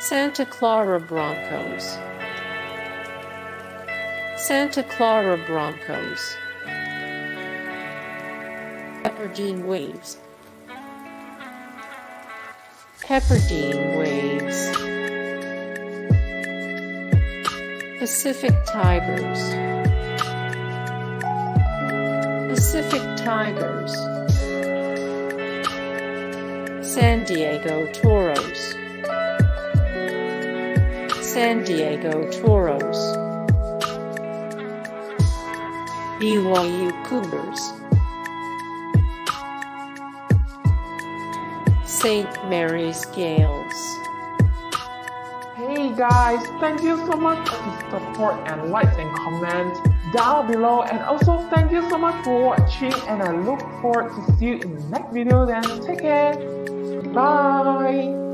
Santa Clara Broncos. Santa Clara Broncos. Pepperdine Waves. Pepperdine Waves. Pacific Tigers. Pacific Tigers. San Diego Toreros. San Diego Toreros. BYU Cougars. St. Mary's Gaels. Hey guys, thank you so much for the support and likes and comments down below and also thank you so much for watching and I look forward to see you in the next video then take care. Bye.